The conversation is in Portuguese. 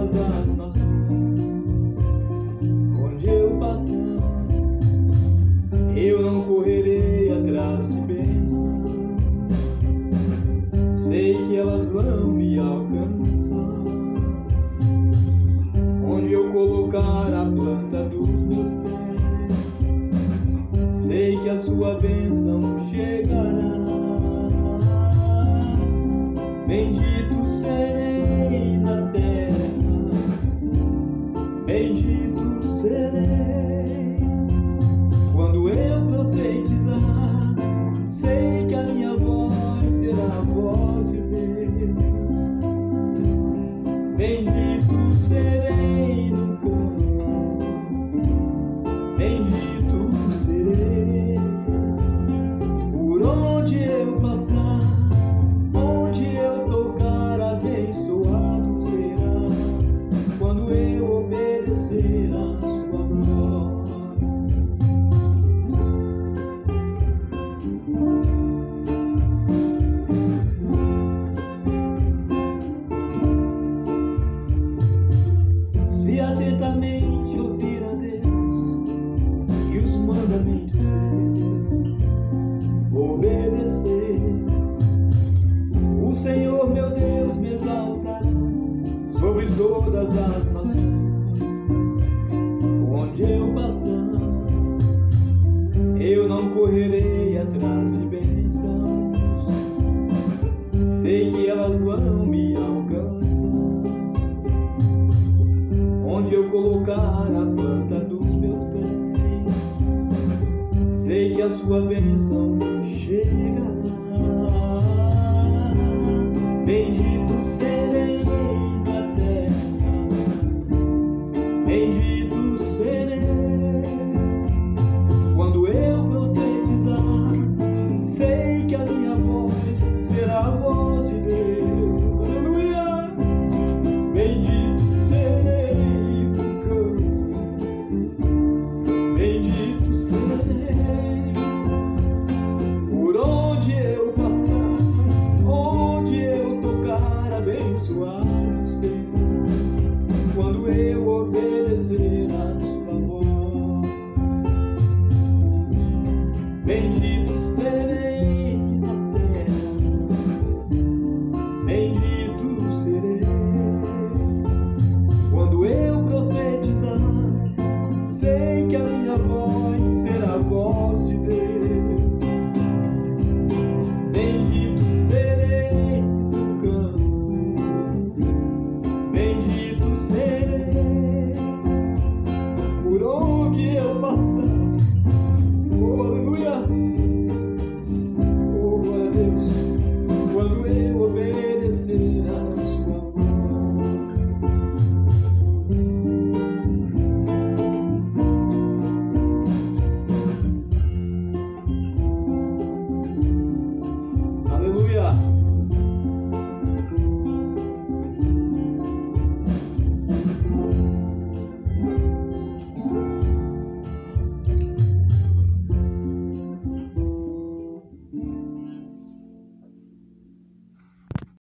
todas as nações onde eu passar, eu não correrei atrás de bênçãos. Sei que elas vão me alcançar. Onde eu colocar a planta dos meus pés, sei que a sua bênção chegará. Bendito serei. Quando eu profetizar, sei que a minha voz será a voz de Deus. Bendito seja. meus almas Onde eu passar Eu não correrei atrás de bênçãos. Sei que elas vão me alcançar. Onde eu colocar a planta dos meus pés Sei que a sua bênção chegará. Bendito seja Bendito.